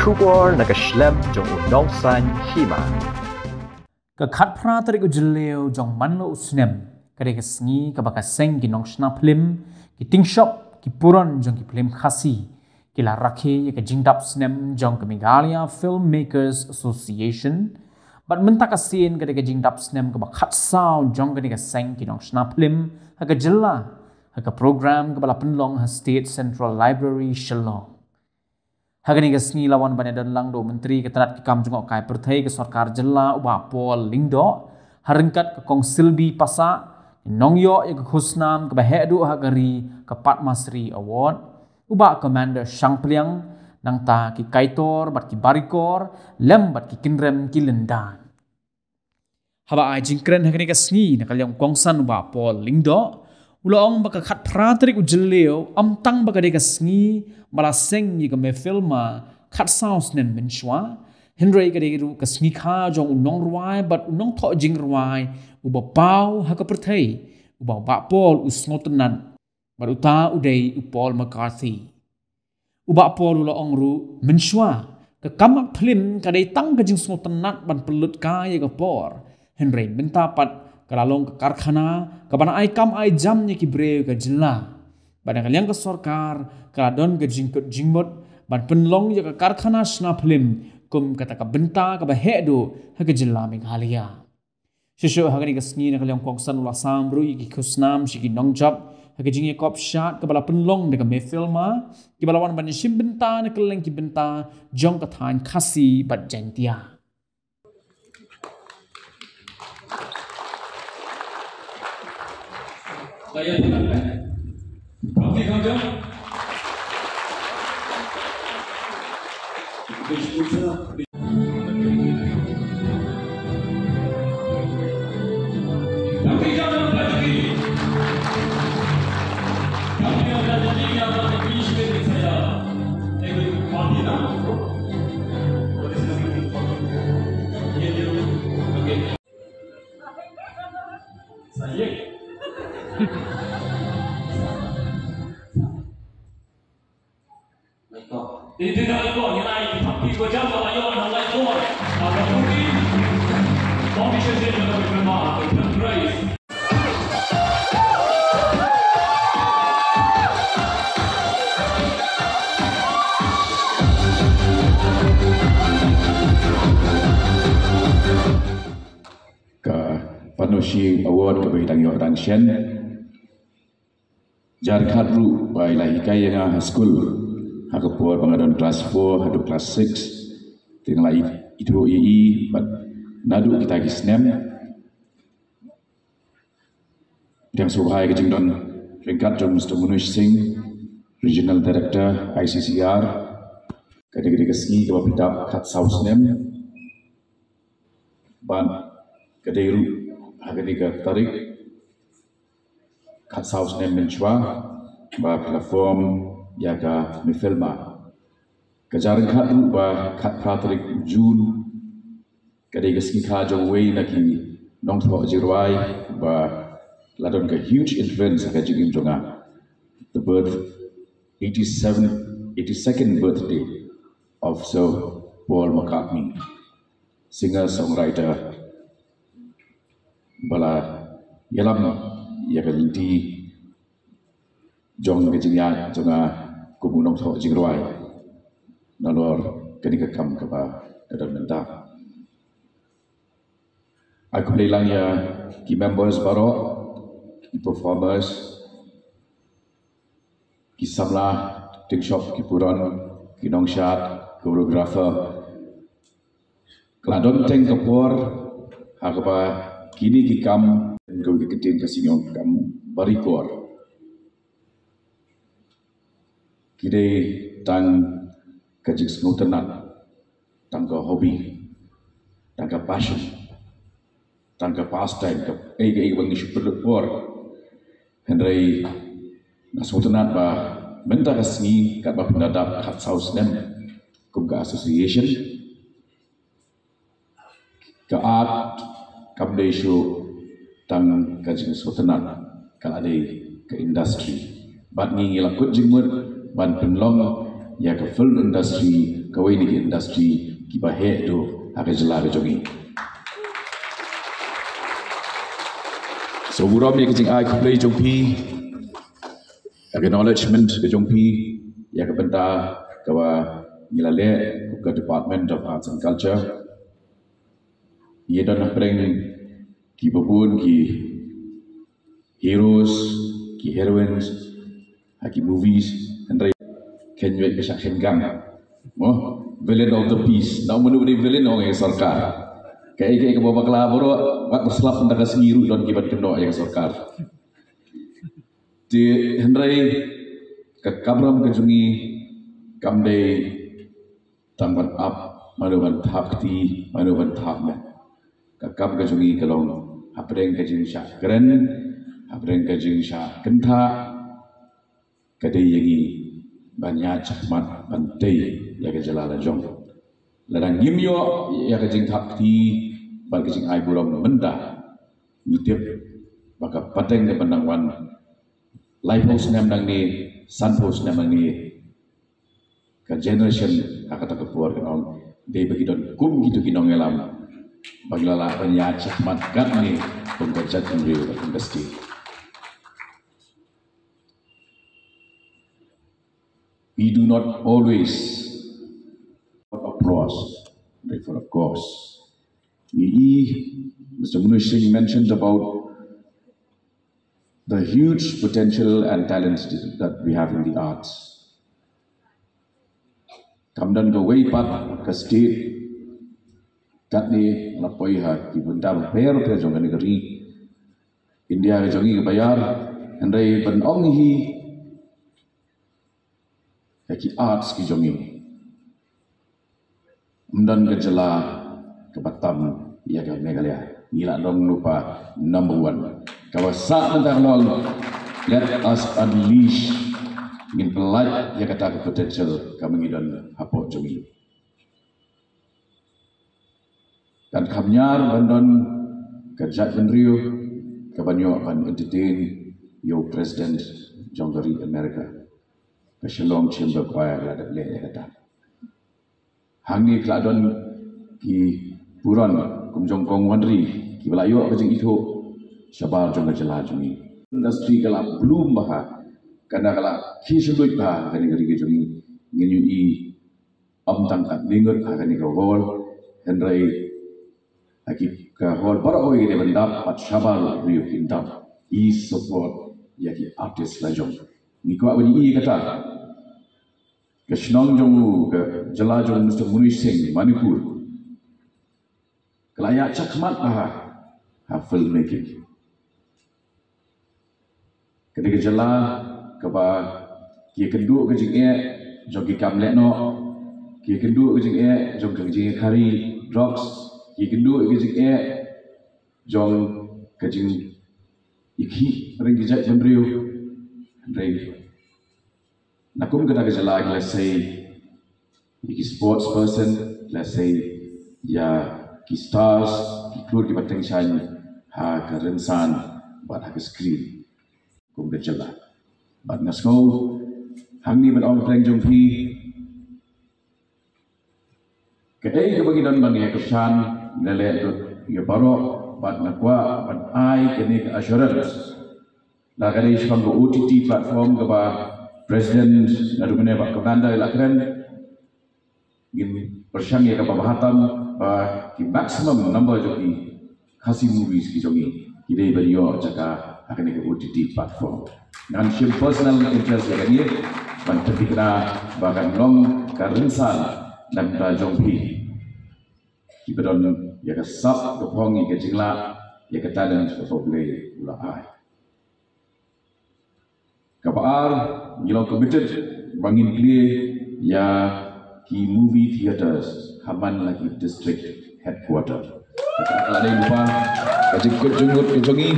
Kubor na ka shlem jong unong san hima. Ka khat pra tari ko jileo jong manlo usnem. Kare ka sngi ka baka seng ki nong shna plim. Ki ting ki puron jong ki plim khasi. Ki la rakhe ya ka jingdap snem jong ka Meghalaya Filmmakers Association. But menta ka sin kare ka jingdap snem ka baka khat sao jong kare ka seng ki nong shna plim. Ha ka jilla. Ka program ka bala penlong ha State Central Library Shillong. Hagani ga sni lawan bane dan lang do menteri ke tanat ki kam jungok kai perthai ke sarkar jella uba pol lingdo harengkat ke kong silbi pasa nongyo ke khusnam ke bahe du hagari ke patmasri award uba commander shangpliang nang ta ki kaitor bat ki barikor lem bat ki kinrem ki lendan. Haba ai jingkren hagani ga sni nakal yang kongsan uba pol lingdo Ulong baka khat pratrik u am tang baka deka sngi bala seng yi ka me filma khat sounds nen men shwa. Henry ka deka ka sngi kha jong u nong ruai but u nong tho jing ruai u ba pau ha ka perthai u ba ba pol u snotanan but u ta u dei u Paul McCarthy. U ba pol u long ru men shwa ka kamak phlim ka dei tang ka jing snotanan ban pelut ka ye ka por. Henry minta pat kalalong ke karkhana ke bana ai kam ai jam ni ki breu ke jilla bana kalian ke sarkar kaladon ke jingkut jingbot ban penlong ya ke karkhana sna film kum kata ka benta ka ba hedo ha ke jilla meghalaya shisho ha ni ke sni na kalian kong san ula sam ru ki khusnam shi ki nong job ha ke kop shot ke bala penlong de ke me filma ki bala wan ban shim benta na keleng ki benta. Jong ka thain khasi bat jentia Saya dilakukan. Ramli Khaja. Bishnu Panushi Award ke bidang yo dan shen jar khadru bai la hikaya nga school. Ha ko por bangadon class 4 hadu class 6 ting la itu ii but nadu kita ki snem dem so hai ke jingdon ringkat jom mr munush singh regional director iccr kategori keski ke bidang khat south snem ban kategori hagadiga tarik kat saus nem menchwa ba platform ya ka mi filma kajaran khat ba khat pratrik jun. Kadiga ski kha jo wei na ki nong tho jirwai ba ladon ka huge influence ka jigim jonga the birth 87 82nd birthday of Sir Paul McCartney singer songwriter bala yalam ya ka linti jong ke jingya jonga kumunong tho jingrwai nalor kani ka kam ka ba da menta aku bilang ya ki members baro ki performers ki samla tik shop ki puran ki nong choreographer kladon teng kapor hakaba kini ki kam go ki ketin ka sinyo kam barikor kide tang ka jik snutanat tang ka hobi. Tang ka passion. Tang ka pastime. Ka ei bang isu perlu por hendrai na snutanat ba menta ka singi ka ba pendadap kat saus nem kum ka association. Ka art kam dei shu tang ka jing so tanan ka ade ka industry bat ngi ngila kut jing mur ban pen long ya ka film industry ka wei ni industry ki ba he do ha ka jala ka jogi so buram ni ka jing ai ka play jong pi. Acknowledgement ka jong pi. Ya ka benda ka wa ngilale ka department of arts and culture. Ye don bring ki babun ki heroes ki heroines ki movies and ken yue ke ken gam mo villain of the piece. Na menu ni villain ong yang sarkar. Kai kai ke bawa kala boro wat berselap ndak semiru don kibat kendo yang sarkar. Di hendrai ke kabram ke jungi kamde tamban up manuban thapti manuban thapme ke kab ke jungi kalong hapreng ke jing sha keren hapreng ke jing sha kentha kadai yangi banyak cakmat bantai ya ke jalala jong ladang ngimyo ya jing thap ti bal ke jing ai buram menda nitip. Baka pateng ke pandang wan. Life house nem dang ni sun house nem dang ni. Ke generation akata ke puar kan ong de bagi don kum gitu kinong elam bagi lala banyak cakmat gat ni pengkajat ngriu industri we do not always applause, therefore, of course. E. Mr. Munish Singh mentioned about the huge potential and talent that we have in the arts. Kamdan go way pat ka kat ni lapoi ha ki bunda per per jong negeri. India ke jongi ke bayar. Andai ban ong hi. Ki arts ki jongi mdan ke jela ke batam ya ke megalaya gila dong lupa number one. Kawa sa mentang nol let us unleash. Min pelat ya kata potential. Kami ngidon hapo jongi dan kamnyar bandon kerja benriu kabanyo akan entertain your president Kerry America ke Shalom Chamber Choir lah ada boleh kata. Hangi keladon ki buron kumjong kong wandri ki ke jeng itu sabar jong ke jelah jungi. Industri kala belum baha karena kala ki selut bah kani gari ke jungi ngenyu i am tangkat lingut ha kani ke hol aki ke hol para oi ke bendap pat sabar riu kindam i support yaki artist lajong. Ni kuat bani i kata ke Shnong Jongu, ke Jelajong Mr. Munish Singh, Manipur. Kelayak cakmat lah ha filmmaking. Ketika jela ke ba kia kendu ke jing e jogi kamlet no kia kendu ke jing e jong jing kari drugs kia kendu ke jing e jong ke jing ikhi ring gijak jembriu ring nakum kena kerja lagi let's say iki sports person let's say ya ki stars ki klur ki bateng shan ha ka rensan bat ha ka screen. Kum kerja lah. Bat nasko hang ni bat ong pleng jong pi ke ei ke bagi dan bang ya lele tu ya baro bat nakwa bat ai ke ni assurance. La kali shang OTT platform ke ba Presiden ngadu kene Pak Komanda ila keren. Gin persyang ya kapal bahatam ba ki maximum number joki khasi movies ki jogi ki bari yo jaka akan ke OTT platform. Dan shim personal interest ya kani ban tepi kena bahkan long karensan dan ta jongpi bedon ya ka sap ke pongi ke jingla ya ka tadan ke foble ula ai Kapaar, you committed bangin clear ya ki movie theaters haman lagi district headquarter. Ada lupa kaji kejungut kejongi.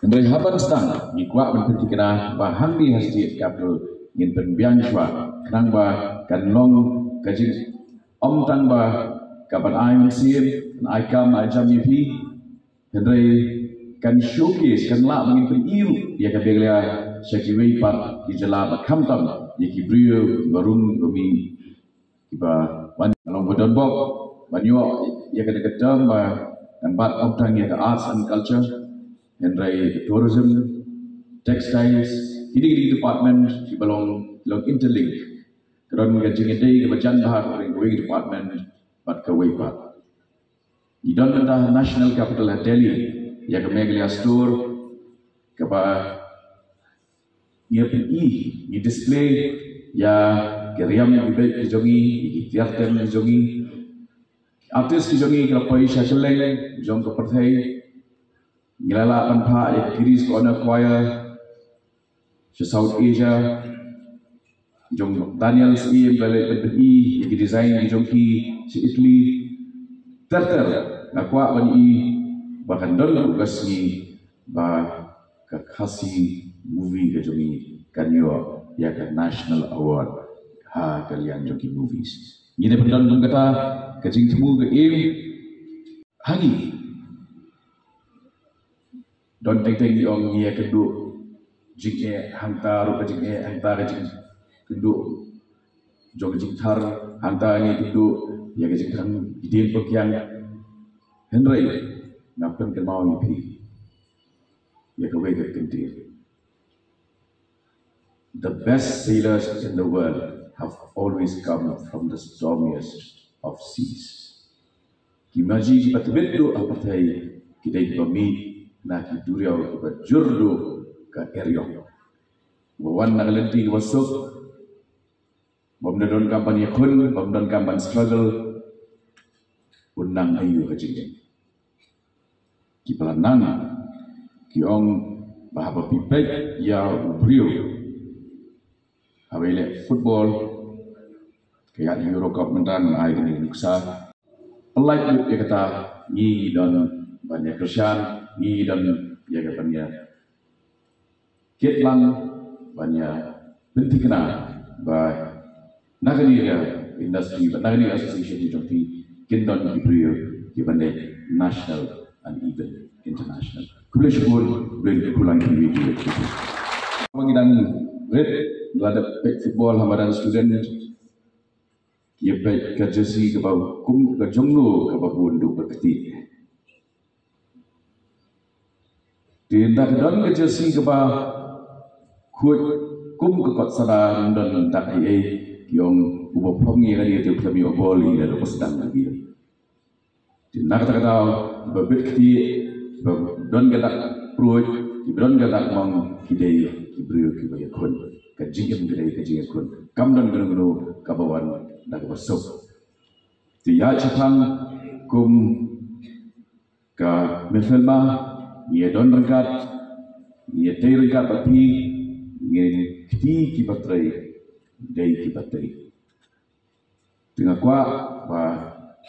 Dari haban stang ni kuat berpikir kena bahan di hasti capital ingin penbiang shwa kenang ba kan long kaji om tang ba kapan ai museum ai kam ai jam yupi. Dari kan showcase kan la mungkin pen iru. Ya kan belia syaki wei pat ki jala tam ye ki brio barum bumi ki wan long bodon bok banyo ye ka dekat tam ba dan bat ye arts and culture. And rai tourism textiles ini ini department ki belong long interlink. Keron ga jing ide ke bajan bahar ring wei department bat ka wei pat di dalam national capital Delhi ya ke Meglia Store ke ia pi i display ya geriam di bet di jongi di theater di jongi artis di jongi ke sha cheleng jong ke perthai. Ngilala pan pha ya kiris corner choir. Se South Asia. Jong Daniel si bale pi i di design di jongi si Italy ter ter nakwa bani bahkan dalam tugas ni bah kekasih movie ke jogi kanyo ya ke national award. Ha kalian jogi movies. Ni ne pendan dum kata ke jing ke im hangi. Don teng teng ong ni ke du jing e hanta ru ke jing e hanta ke jing ke du jog jing thar hanta ni ke du ya ke kan idin pekian henry ngapain ke mau ipi ya ke wege kentir. The best sailors in the world have always come from the stormiest of seas. Ki maji ki patbet do apatai ki dai bami na ki duriau ki bajurdo ka eryo wawan na lenti wasuk bom don kampanye kun bom don kampan struggle unang ayu kajingin ki pelanana ki ong bahaba pipek ya brio awele football kaya Euro Cup mendan ai ni nuksa pelai tu ya kata ni dan banyak kerjaan ni dan ya kata ni. Kitlang banyak benti kena ba nagani ya industri ba nagani association di jompi kindon di brio di bande national and even international. Ke video itu. Kami dan red ada pek football hamaran student ia pek kerja si ke bawah kum ke jonglo ke bawah bundu berketi. Tindak dan kerja si ke bawah kuat kum ke kot sadar dan tak ai yang ubah pongi kali itu kami ini ada pesan lagi. Di nak kata kata babit kiti don kata pruoj ki don kata mong kidei ki brio ki baya kun ka jingem kidei ka jingem kun. Kam don gnu gnu ka bawan da ka basok ti ya chapang kum ka mefelma ye don rangkat ye tei rangkat api ye kiti ki dei ki batrai Tengah kuat, bah,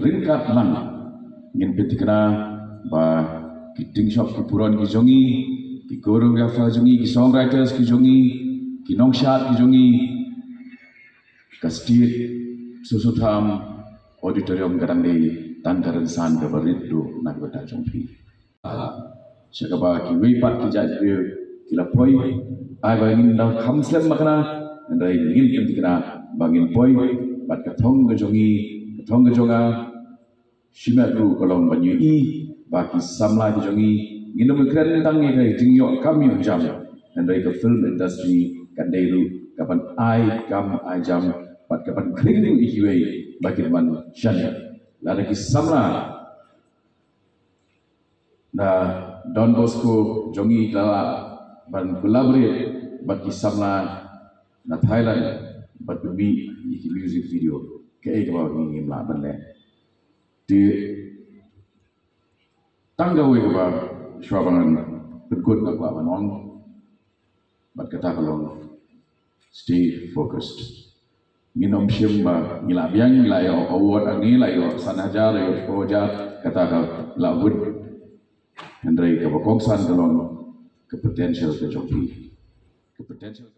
ringkat lang ngin peti kena ba ki ting shop ki puron ki jongi ki choreographer jongi ki songwriters ki jongi ki nong ki jongi. Ka stir susu tham auditorium garang dei tan garan san ga barit do na ga ta jong chaka ba ki pat ki jai ki la poi ai ba ngin na makna ndai ngin kena bangin poi bat ka thong ga jongi thong ga jonga shimat ru kolong banyu i baki samla di jongi ngino mekren tang ngi kai jing yo kam yo jam. And like the film industry kan dai ru kapan ai kam ai jam. Pat kapan kring ru i hiwe baki man shan la ki samla. Na don bosco jongi kala ban collaborate baki samla na thailand but be music video. Ke ek ba ngi mla ban le di tangga we ba berkut nak ba manong bat kata kalau stay focused. Minom shim ba ngila biang ngila yo award angi la yo sanajar yo koja kata ka la ka ba kongsan kalon ke potential ke joki. Ke potential